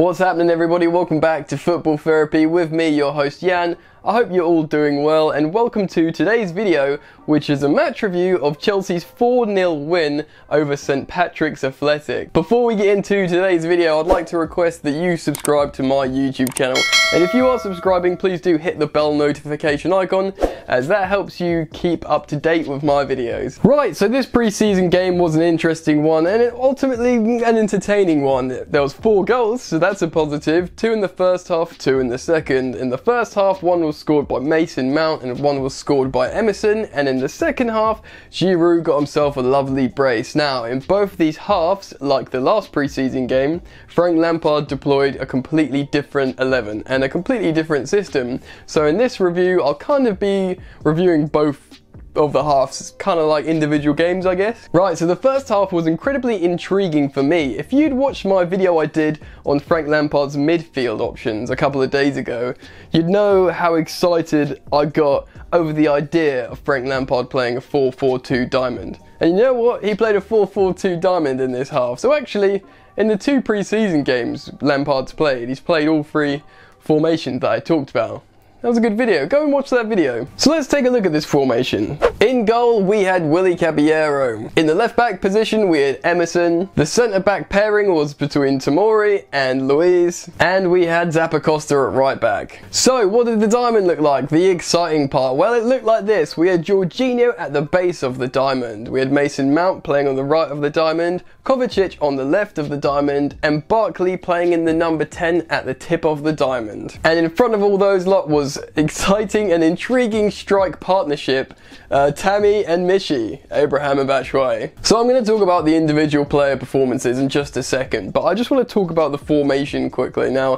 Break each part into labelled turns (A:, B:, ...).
A: What's happening everybody? Welcome back to Football Therapy with me, your host Jan. I hope you're all doing well and welcome to today's video which is a match review of Chelsea's 4-0 win over St Patrick's Athletic. Before we get into today's video I'd like to request that you subscribe to my YouTube channel and if you are subscribing please do hit the bell notification icon as that helps you keep up to date with my videos. Right so this pre-season game was an interesting one and ultimately an entertaining one. There was four goals so that's a positive, two in the first half, two in the second. In the first half one was scored by Mason Mount and one was scored by Emerson. And in the second half, Giroud got himself a lovely brace. Now, in both these halves, like the last preseason game, Frank Lampard deployed a completely different 11 and a completely different system. So in this review, I'll kind of be reviewing both of the halves, kind of like individual games, I guess. Right, so the first half was incredibly intriguing for me. If you'd watched my video I did on Frank Lampard's midfield options a couple of days ago, you'd know how excited I got over the idea of Frank Lampard playing a 4-4-2 diamond. And you know what? He played a 4-4-2 diamond in this half. So actually, in the two pre-season games Lampard's played, he's played all three formations that I talked about. That was a good video. Go and watch that video. So let's take a look at this formation. In goal, we had Willy Caballero. In the left back position, we had Emerson. The centre back pairing was between Tomori and Luiz. And we had Zappacosta at right back. So what did the diamond look like? The exciting part. Well, it looked like this. We had Jorginho at the base of the diamond. We had Mason Mount playing on the right of the diamond. Kovacic on the left of the diamond. And Barkley playing in the number 10 at the tip of the diamond. And in front of all those lot was exciting and intriguing strike partnership, uh, Tammy and Michy, Abraham and Batshuayi. So I'm going to talk about the individual player performances in just a second, but I just want to talk about the formation quickly. Now,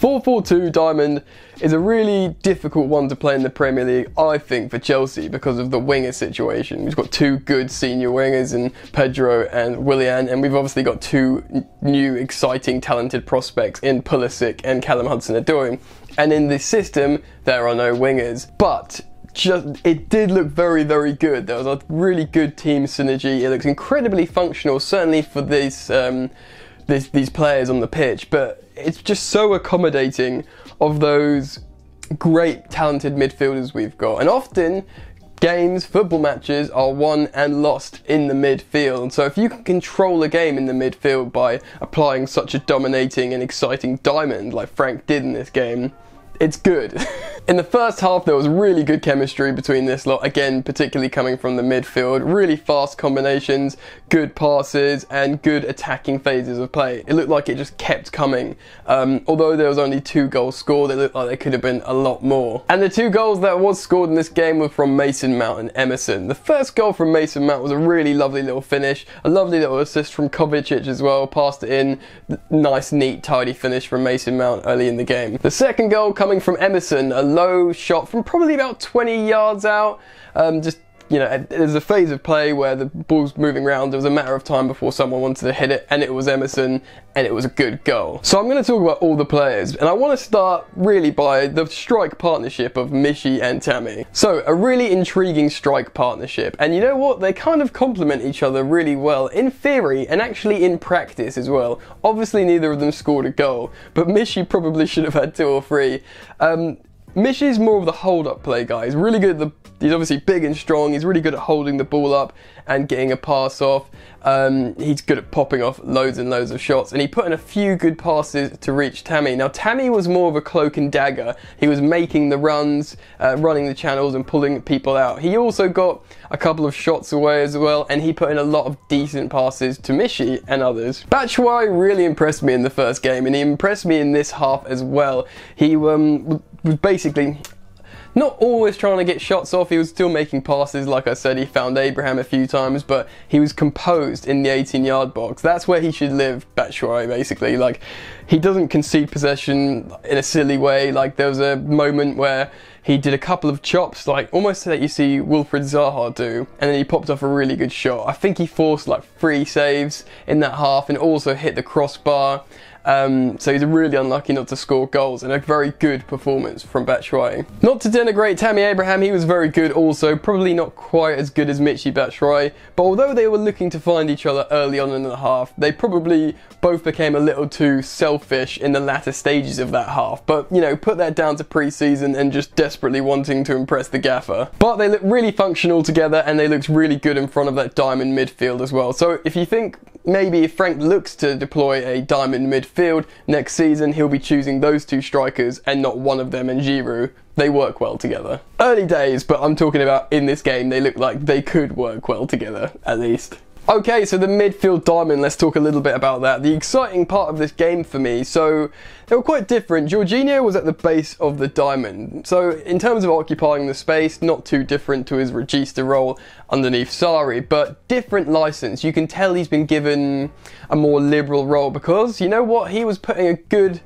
A: 4-4-2 Diamond is a really difficult one to play in the Premier League, I think, for Chelsea because of the winger situation. We've got two good senior wingers in Pedro and Willian, and we've obviously got two new, exciting, talented prospects in Pulisic and Callum Hudson-Odoi. And in this system, there are no wingers. But just it did look very very good there was a really good team synergy it looks incredibly functional certainly for these um, these players on the pitch but it's just so accommodating of those great talented midfielders we've got and often games, football matches are won and lost in the midfield. So if you can control a game in the midfield by applying such a dominating and exciting diamond like Frank did in this game, it's good. in the first half, there was really good chemistry between this lot, again, particularly coming from the midfield. Really fast combinations, good passes, and good attacking phases of play. It looked like it just kept coming. Um, although there was only two goals scored, it looked like there could have been a lot more. And the two goals that was scored in this game were from Mason Mount and Emerson. The first goal from Mason Mount was a really lovely little finish, a lovely little assist from Kovacic as well, passed it in, nice, neat, tidy finish from Mason Mount early in the game. The second goal coming from Emerson, low shot from probably about 20 yards out, um, just you know, there's a phase of play where the ball's moving around. It was a matter of time before someone wanted to hit it, and it was Emerson, and it was a good goal. So I'm going to talk about all the players, and I want to start really by the strike partnership of Michy and Tammy. So a really intriguing strike partnership, and you know what? They kind of complement each other really well in theory and actually in practice as well. Obviously, neither of them scored a goal, but Michy probably should have had two or three. Um, Michy's more of the hold-up play guy. He's really good at the He's obviously big and strong. He's really good at holding the ball up and getting a pass off. Um, he's good at popping off loads and loads of shots, and he put in a few good passes to reach Tammy. Now, Tammy was more of a cloak and dagger. He was making the runs, uh, running the channels, and pulling people out. He also got a couple of shots away as well, and he put in a lot of decent passes to Michy and others. Batshuayi really impressed me in the first game, and he impressed me in this half as well. He um, was basically not always trying to get shots off, he was still making passes. Like I said, he found Abraham a few times, but he was composed in the 18 yard box. That's where he should live, Batshuayi, basically. Like, he doesn't concede possession in a silly way. Like, there was a moment where he did a couple of chops, like almost to that you see Wilfried Zaha do, and then he popped off a really good shot. I think he forced like three saves in that half and also hit the crossbar. Um, so he's really unlucky not to score goals and a very good performance from Batshuayi. Not to denigrate Tammy Abraham, he was very good also, probably not quite as good as Michy Batshuayi, but although they were looking to find each other early on in the half, they probably both became a little too selfish in the latter stages of that half. But, you know, put that down to pre-season and just desperately wanting to impress the gaffer. But they looked really functional together and they looked really good in front of that diamond midfield as well. So if you think maybe if Frank looks to deploy a diamond midfield next season, he'll be choosing those two strikers and not one of them and Giroud. They work well together. Early days, but I'm talking about in this game, they look like they could work well together, at least. Okay, so the midfield diamond, let's talk a little bit about that. The exciting part of this game for me, so they were quite different. Jorginho was at the base of the diamond. So in terms of occupying the space, not too different to his regista role underneath Sarri, but different license. You can tell he's been given a more liberal role because, you know what, he was putting a good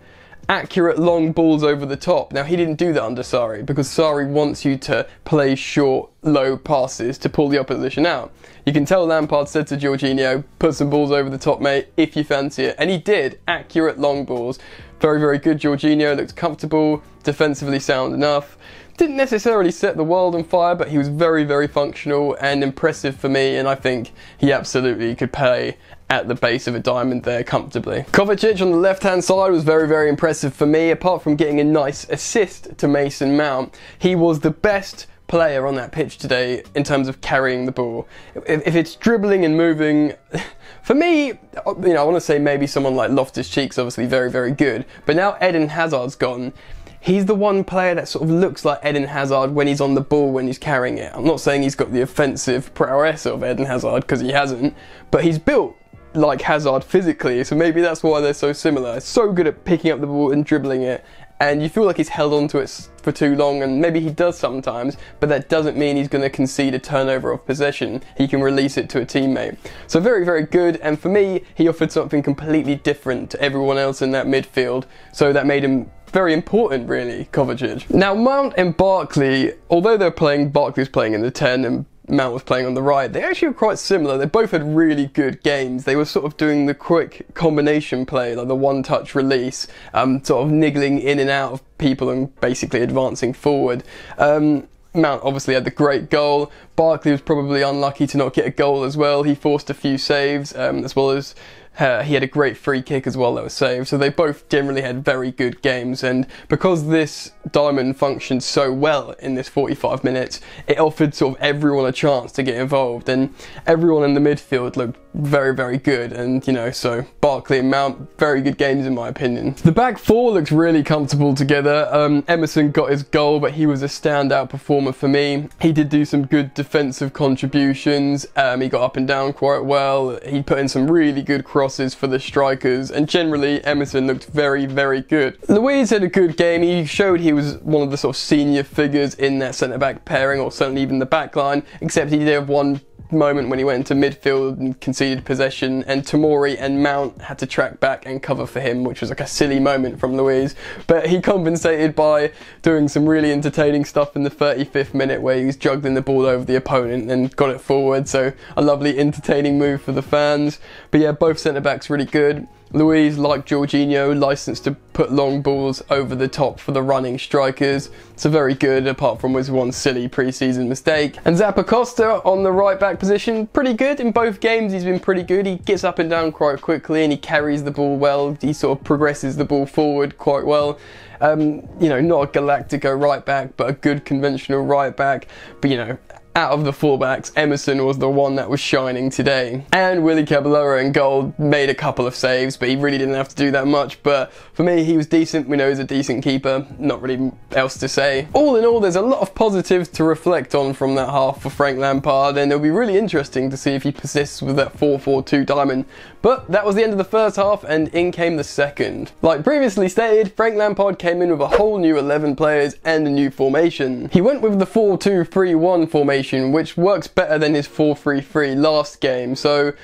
A: accurate long balls over the top. Now, he didn't do that under Sarri because Sarri wants you to play short, low passes to pull the opposition out. You can tell Lampard said to Jorginho, put some balls over the top, mate, if you fancy it. And he did. Accurate long balls. Very, very good. Jorginho looked comfortable, defensively sound enough. Didn't necessarily set the world on fire, but he was very, very functional and impressive for me, and I think he absolutely could play at the base of a diamond there comfortably. Kovacic on the left hand side was very very impressive for me apart from getting a nice assist to Mason Mount he was the best player on that pitch today in terms of carrying the ball if, if it's dribbling and moving for me you know I want to say maybe someone like Loftus Cheek's obviously very very good but now Eden Hazard's gone he's the one player that sort of looks like Eden Hazard when he's on the ball when he's carrying it. I'm not saying he's got the offensive prowess of Eden Hazard because he hasn't, but he's built like Hazard physically, so maybe that's why they're so similar. So good at picking up the ball and dribbling it, and you feel like he's held onto it for too long, and maybe he does sometimes, but that doesn't mean he's going to concede a turnover of possession. He can release it to a teammate. So very, very good, and for me, he offered something completely different to everyone else in that midfield, so that made him very important, really, Kovacic. Now, Mount and Barkley, although they're playing, Barkley's playing in the 10 and Mount was playing on the right, they actually were quite similar. They both had really good games. They were sort of doing the quick combination play, like the one touch release, um, sort of niggling in and out of people and basically advancing forward. Um, Mount obviously had the great goal. Barkley was probably unlucky to not get a goal as well. He forced a few saves, um, as well as uh, he had a great free kick as well that was saved. So they both generally had very good games. And because this diamond functioned so well in this 45 minutes, it offered sort of everyone a chance to get involved. And everyone in the midfield looked very, very good. And, you know, so Barkley and Mount, very good games in my opinion. The back four looks really comfortable together. Um, Emerson got his goal, but he was a standout performer for me. He did do some good defensive contributions. Um, he got up and down quite well. He put in some really good crosses for the strikers. And generally, Emerson looked very, very good. Luiz had a good game. He showed he was one of the sort of senior figures in that centre back pairing, or certainly even the back line, except he did have one moment when he went into midfield and conceded possession, and Tomori and Mount had to track back and cover for him, which was like a silly moment from Luiz. But he compensated by doing some really entertaining stuff in the 35th minute where he was juggling the ball over the opponent and got it forward. So a lovely, entertaining move for the fans. But yeah, both centre backs really good. Luiz, like Jorginho, licensed to put long balls over the top for the running strikers. So very good, apart from his one silly pre-season mistake. And Zappacosta on the right back position, pretty good in both games. He's been pretty good. He gets up and down quite quickly and he carries the ball well. He sort of progresses the ball forward quite well. Um, you know, not a Galactico right back, but a good conventional right back. But you know, out of the fullbacks, Emerson was the one that was shining today. And Willy Caballero in goal made a couple of saves, but he really didn't have to do that much. But for me, he was decent. We know he's a decent keeper. Not really else to say. All in all, there's a lot of positives to reflect on from that half for Frank Lampard, and it'll be really interesting to see if he persists with that 4-4-2 diamond. But that was the end of the first half, and in came the second. Like previously stated, Frank Lampard came in with a whole new 11 players and a new formation. He went with the 4-2-3-1 formation, which works better than his 4-3-3 last game, so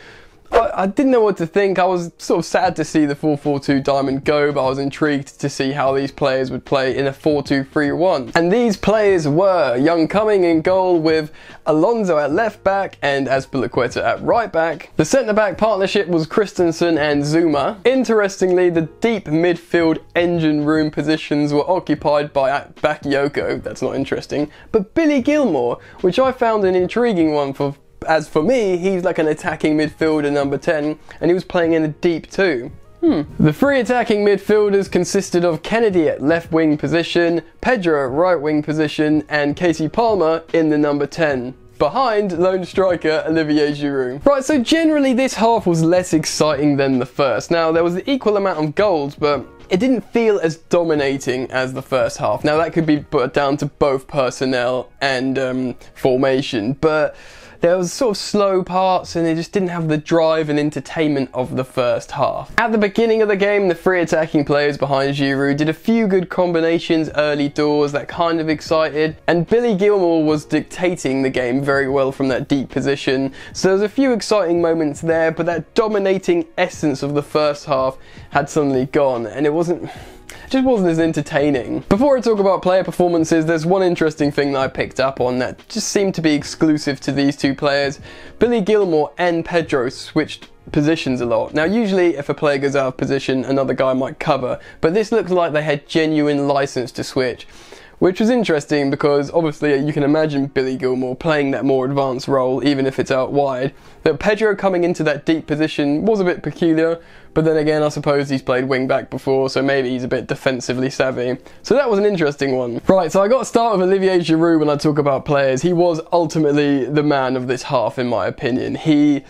A: I, I, didn't know what to think. I was sort of sad to see the 4-4-2 diamond go, but I was intrigued to see how these players would play in a 4-2-3-1. And these players were Young Cumming in goal with Alonso at left back and Azpilicueta at right back. The centre back partnership was Christensen and Zouma. Interestingly, the deep midfield engine room positions were occupied by Bakayoko, that's not interesting, but Billy Gilmour, which I found an intriguing one for as for me, he's like an attacking midfielder number 10, and he was playing in a deep two. Hmm. The three attacking midfielders consisted of Kenedy at left wing position, Pedro at right wing position, and Kasey Palmer in the number 10 behind lone striker Olivier Giroud. Right, so generally this half was less exciting than the first. Now, there was the equal amount of goals, but it didn't feel as dominating as the first half. Now, that could be put down to both personnel and um, formation, but there was sort of slow parts and they just didn't have the drive and entertainment of the first half. At the beginning of the game, the three attacking players behind Giroud did a few good combinations early doors that kind of excited, and Billy Gilmour was dictating the game very well from that deep position. So there was a few exciting moments there, but that dominating essence of the first half had suddenly gone, and it wasn't just wasn't as entertaining. Before I talk about player performances, there's one interesting thing that I picked up on that just seemed to be exclusive to these two players. Billy Gilmour and Pedro switched positions a lot. Now usually if a player goes out of position another guy might cover but this looked like they had genuine license to switch which was interesting because obviously you can imagine Billy Gilmour playing that more advanced role even if it's out wide. That Pedro coming into that deep position was a bit peculiar, but then again I suppose he's played wing back before so maybe he's a bit defensively savvy. So that was an interesting one. Right, so I got to start with Olivier Giroud when I talk about players. He was ultimately the man of this half in my opinion. He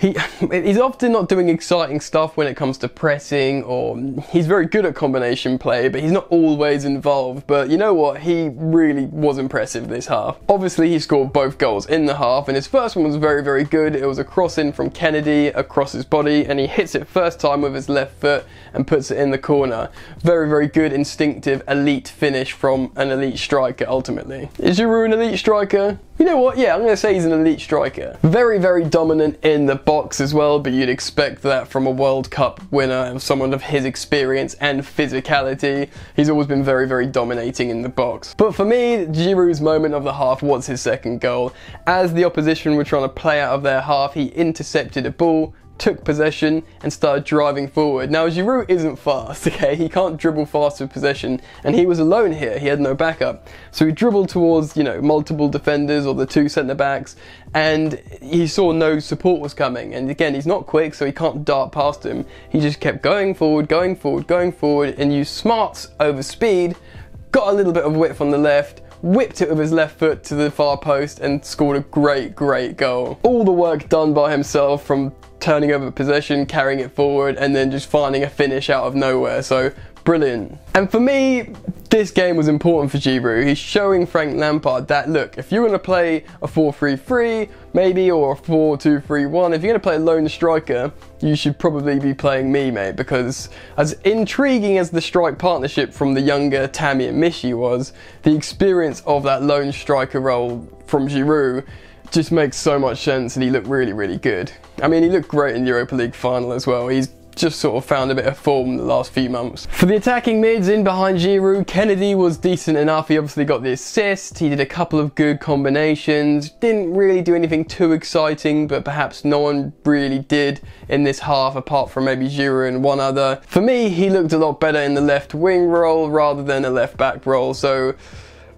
A: he he's often not doing exciting stuff when it comes to pressing or he's very good at combination play but he's not always involved. But you know what? He really was impressive this half. Obviously he scored both goals in the half and his first one was very very good. It was a cross in from Kenedy across his body and he hits it first time with his left foot and puts it in the corner. Very very good instinctive elite finish from an elite striker ultimately. Is Giroud an elite striker you know what? Yeah, I'm going to say he's an elite striker. Very, very dominant in the box as well, but you'd expect that from a World Cup winner, and someone of his experience and physicality. He's always been very, very dominating in the box. But for me, Giroud's moment of the half was his second goal. As the opposition were trying to play out of their half, he intercepted a ball, took possession and started driving forward. Now Giroud isn't fast, okay? He can't dribble fast with possession and he was alone here. He had no backup. So he dribbled towards, you know, multiple defenders or the two centre backs and he saw no support was coming. And again, he's not quick so he can't dart past him. He just kept going forward, going forward, going forward and used smarts over speed, got a little bit of width on the left, whipped it with his left foot to the far post and scored a great, great goal. All the work done by himself from turning over possession, carrying it forward, and then just finding a finish out of nowhere. So brilliant. And for me, this game was important for Giroud. He's showing Frank Lampard that look, if you're going to play a 4-3-3, maybe, or a 4-2-3-1, if you're going to play a lone striker, you should probably be playing me, mate, because as intriguing as the strike partnership from the younger Tammy and Michy was, the experience of that lone striker role from Giroud just makes so much sense and he looked really, really good. I mean, he looked great in the Europa League final as well. He's just sort of found a bit of form in the last few months. For the attacking mids in behind Giroud, Kenedy was decent enough. He obviously got the assist. He did a couple of good combinations. Didn't really do anything too exciting, but perhaps no one really did in this half apart from maybe Giroud and one other. For me, he looked a lot better in the left wing role rather than a left back role. So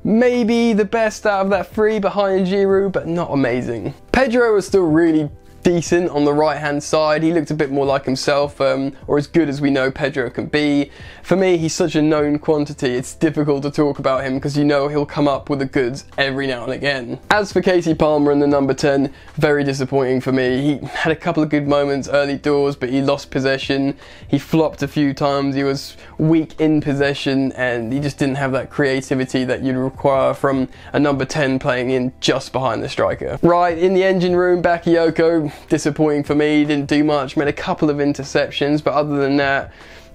A: maybe the best out of that three behind Giroud, but not amazing. Pedro was still really decent on the right hand side. He looked a bit more like himself, um, or as good as we know Pedro can be. For me, he's such a known quantity, it's difficult to talk about him because you know he'll come up with the goods every now and again. As for Kasey Palmer in the number 10, very disappointing for me. He had a couple of good moments early doors, but he lost possession. He flopped a few times. He was weak in possession, and he just didn't have that creativity that you'd require from a number 10 playing in just behind the striker. Right, in the engine room, Bakayoko, disappointing for me. Didn't do much. Made a couple of interceptions, but other than that,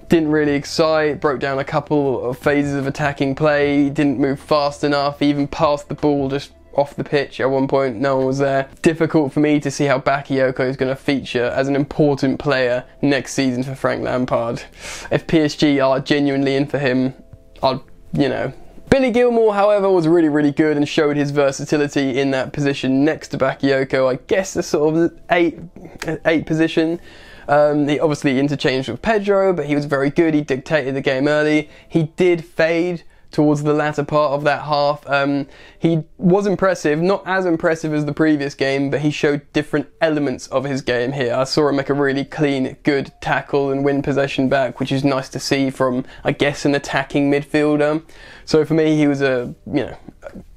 A: didn't really excite. Broke down a couple of phases of attacking play. Didn't move fast enough. Even passed the ball just off the pitch at one point. No one was there. Difficult for me to see how Bakayoko is going to feature as an important player next season for Frank Lampard. If PSG are genuinely in for him, I'd, you know, Billy Gilmour, however, was really, really good and showed his versatility in that position next to Bakayoko. I guess the sort of eight, eight position. Um, he obviously interchanged with Pedro, but he was very good. He dictated the game early. He did fade towards the latter part of that half. Um, he was impressive, not as impressive as the previous game, but he showed different elements of his game here. I saw him make a really clean, good tackle and win possession back, which is nice to see from, I guess, an attacking midfielder. So for me, he was a, you know,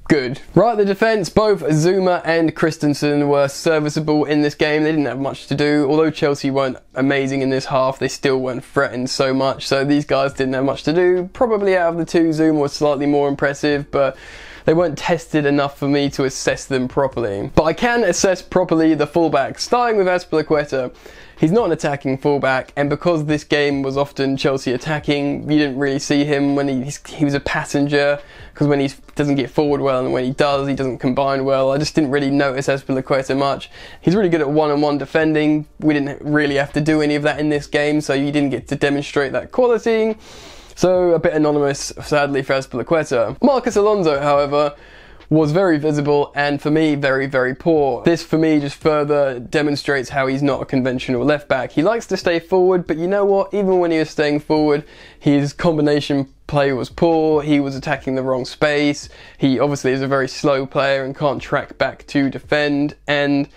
A: good. Right, the defence, both Zouma and Christensen were serviceable in this game. They didn't have much to do. Although Chelsea weren't amazing in this half, they still weren't threatened so much. So these guys didn't have much to do. Probably out of the two, Zouma was slightly more impressive, but they weren't tested enough for me to assess them properly. But I can assess properly the fullback, starting with Azpilicueta. He's not an attacking fullback, and because this game was often Chelsea attacking, you didn't really see him when he, he was a passenger, because when he doesn't get forward well, and when he does, he doesn't combine well. I just didn't really notice Azpilicueta much. He's really good at one-on-one defending. We didn't really have to do any of that in this game, so you didn't get to demonstrate that quality. So a bit anonymous, sadly, for Azpilicueta. Marcos Alonso, however, was very visible and for me very very poor. This for me just further demonstrates how he's not a conventional left back. He likes to stay forward but you know what even when he was staying forward his combination play was poor, he was attacking the wrong space, he obviously is a very slow player and can't track back to defend and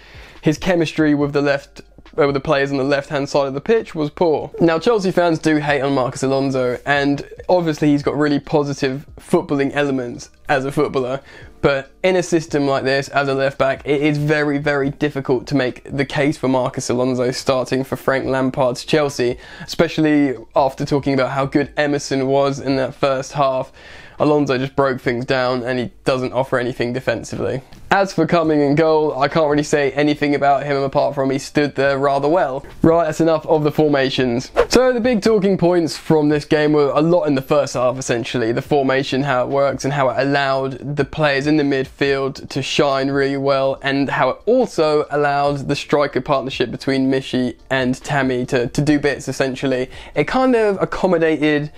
A: his chemistry with the left uh, with the players on the left hand side of the pitch was poor. Now, Chelsea fans do hate on Marcos Alonso, and obviously he's got really positive footballing elements as a footballer, but in a system like this, as a left back, it is very, very difficult to make the case for Marcos Alonso starting for Frank Lampard's Chelsea, especially after talking about how good Emerson was in that first half. Alonso just broke things down and he doesn't offer anything defensively. As for Cumming in goal, I can't really say anything about him apart from he stood there rather well. Right, that's enough of the formations. So the big talking points from this game were a lot in the first half essentially. The formation, how it works and how it allowed the players in the midfield to shine really well and how it also allowed the striker partnership between Michy and Tammy to, to do bits essentially. It kind of accommodated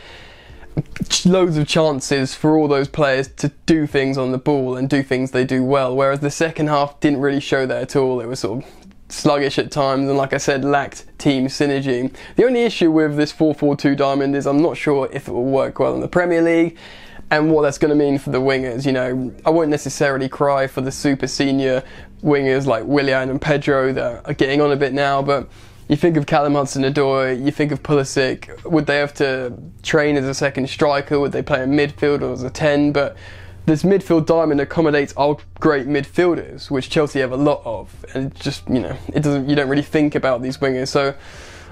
A: loads of chances for all those players to do things on the ball and do things they do well. Whereas the second half didn't really show that at all. It was sort of sluggish at times and like I said lacked team synergy. The only issue with this 4-4-2 diamond is I'm not sure if it will work well in the Premier League and what that's going to mean for the wingers. You know, I won't necessarily cry for the super senior wingers like Willian and Pedro that are getting on a bit now, but you think of Callum Hudson-Odoi, you think of Pulisic. Would they have to train as a second striker? Would they play in midfield or as a 10? But this midfield diamond accommodates our great midfielders, which Chelsea have a lot of. And just, you know, it doesn't, you don't really think about these wingers. So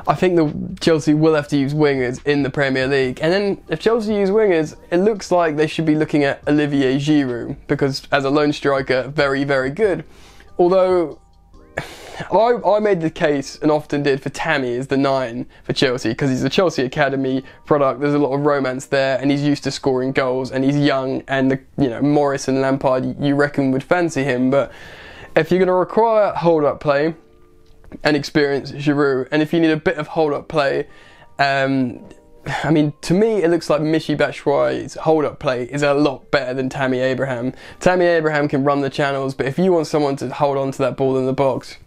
A: I think the Chelsea will have to use wingers in the Premier League. And then if Chelsea use wingers, it looks like they should be looking at Olivier Giroud because as a lone striker, very, very good. Although I, I made the case and often did for Tammy as the nine for Chelsea because he's a Chelsea academy product. There's a lot of romance there, and he's used to scoring goals, and he's young. And the, you know Morris and Lampard, you reckon would fancy him, but if you're going to require hold-up play and experience Giroud, and if you need a bit of hold-up play. Um, I mean, to me, it looks like Michy Batshuayi's hold-up play is a lot better than Tammy Abraham. Tammy Abraham can run the channels, but if you want someone to hold on to that ball in the box,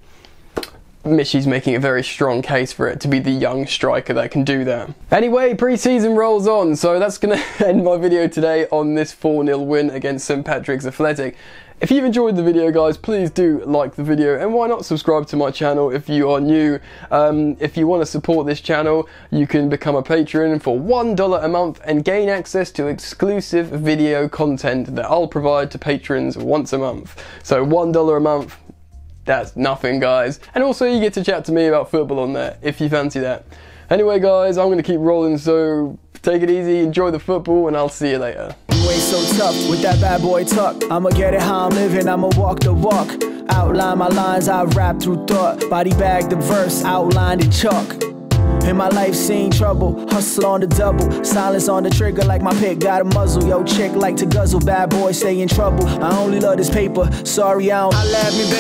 A: Michy's making a very strong case for it to be the young striker that can do that. Anyway, pre-season rolls on, so that's going to end my video today on this 4-0 win against St Patrick's Athletic. If you've enjoyed the video guys, please do like the video and why not subscribe to my channel if you are new. Um, if you want to support this channel, you can become a patron for $1 a month and gain access to exclusive video content that I'll provide to patrons once a month. So $1 a month, that's nothing, guys. And also, you get to chat to me about football on there, if you fancy that. Anyway, guys, I'm going to keep rolling, so take it easy, enjoy the football, and I'll see you later. So tough with that bad boy tuck. I'ma get it how I'm living, I'ma walk the walk. Outline my lines, I rap through thought. Body bag the verse, chalk.
B: In my life, seen trouble, hustle on the double, silence on the trigger like my pick got a muzzle. Yo, chick like to guzzle, bad boy stay in trouble. I only love this paper, sorry I don't. I laugh me, baby.